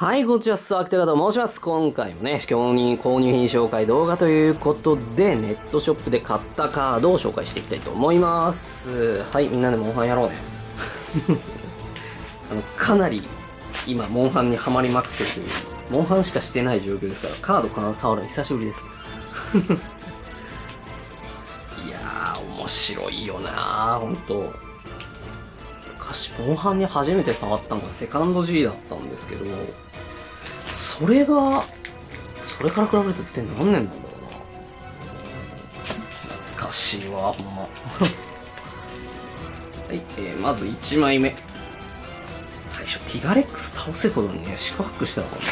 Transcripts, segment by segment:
はい、こんにちは、スワクテガと申します。今回もね、購入購入品紹介動画ということで、ネットショップで買ったカードを紹介していきたいと思います。はい、みんなでモンハンやろうね。あの、かなり、今、モンハンにはまりまくってる、モンハンしかしてない状況ですから、カードから触るの久しぶりです。いやー、面白いよなー、ほんと。昔、モンハンに初めて触ったのがセカンド G だったんですけど、それが、それから比べると一体何年なんだろうな。懐かしいわ、ほんま。はい、えー、まず1枚目。最初、ティガレックス倒せほどにね、四苦八苦してたもんね。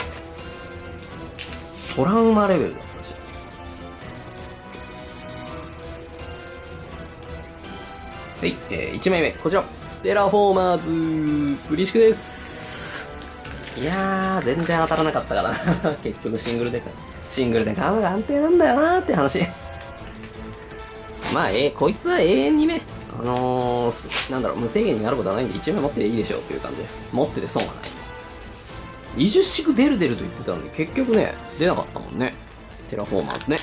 トラウマレベルだったし。はい、えー、1枚目、こちら。テラフォーミング、ウルシクです。いやー、全然当たらなかったからな。結局シングルで、シングルで買うのが安定なんだよなーって話。まあ、えー、こいつは永遠にね、あのー、なんだろう、無制限になることはないんで、1枚持ってりゃいいでしょうっていう感じです。持ってて損はない。20シク出る出ると言ってたのに、結局ね、出なかったもんね。テラフォーミングね。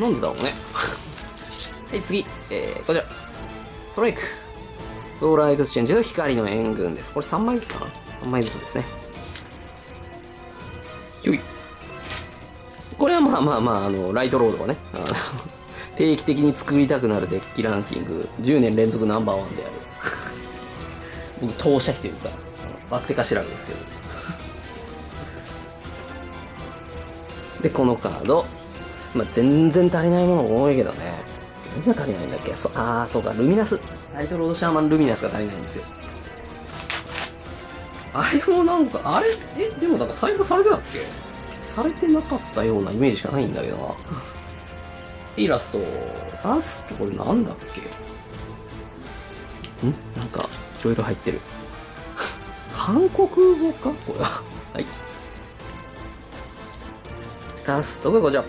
なんでだろうね。はい、次。えー、こちら。ストライク。ソーラーエクスチェンジの光の援軍です。これ3枚ずつかな ?3 枚ずつですね。ひょい。これはまあまあまあ、あの、ライトロードはね、あの 定期的に作りたくなるデッキランキング、10年連続ナンバーワンである。僕、当社比というか、バクテカ調べですけど。で、このカード。まあ、全然足りないもの多いけどね。何が足りないんだっけ？そあー、そうか、ルミナス。ライトロードシャーマンルミナスが足りないんですよ。あれもなんか、あれ？え、でもなんか財布されてたっけ？されてなかったようなイメージしかないんだけどな。イラスト、ラストこれなんだっけ？ん？なんか、いろいろ入ってる。韓国語か？これは。はい。ラストがこちら。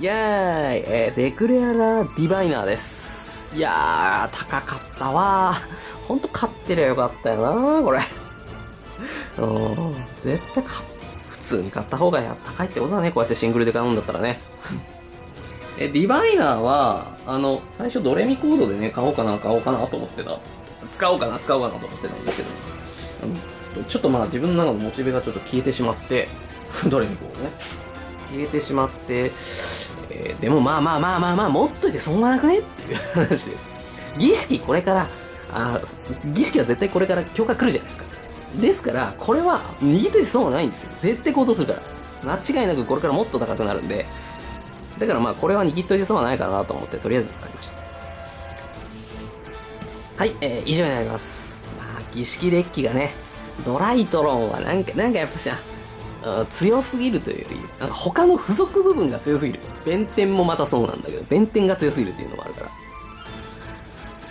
イェーイえー、デクレアラーディバイナーです。いやー、高かったわー。ほんと買ってりゃよかったよなこれ。うん、絶対買普通に買った方が高いってことだね。こうやってシングルで買うんだったらね。え、ディバイナーは、あの、最初ドレミコードでね、買おうかな、買おうかなと思ってた。使おうかな、使おうかなと思ってたんですけど、ちょっとまあ自分の中のモチベがちょっと消えてしまって、ドレミコードね。消えてしまって、えーでもまあまあまあまあまあ、持っといて損はなくねっていう話で。儀式これから、あー儀式は絶対これから強化来るじゃないですか。ですから、これは握っといて損はないんですよ。絶対行動するから。間違いなくこれからもっと高くなるんで。だからまあこれは握っといて損はないかなと思って、とりあえず買いました。はい、えー、以上になります。まあ、儀式デッキがね、ドライトロンはなんか、なんかやっぱさ、あ強すぎるというより、他の付属部分が強すぎる。弁天もまたそうなんだけど、弁天が強すぎるっていうのもあるから。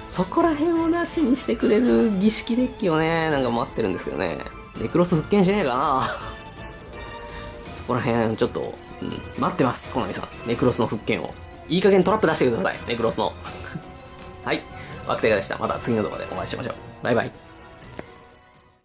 そこら辺をなしにしてくれる儀式デッキをね、なんか待ってるんですけどね。ネクロス復権しねえかな そこら辺ちょっと、うん、待ってます、コナミさん。ネクロスの復権を。いい加減トラップ出してください、ネクロスの。はい。ワクテガでした。また次の動画でお会いしましょう。バイバイ。